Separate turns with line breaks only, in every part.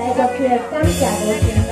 带着去感谢的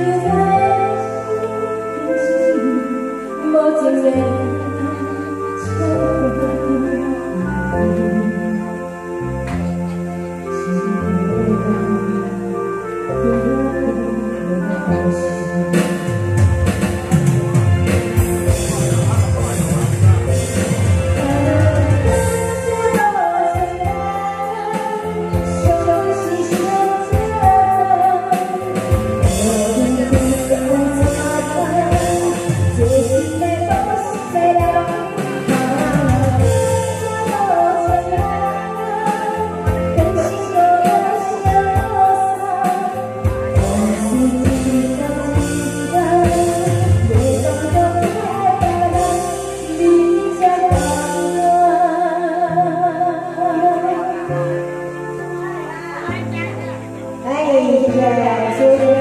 Today, today, today, today, today, today, today, today, today, Hey, yeah,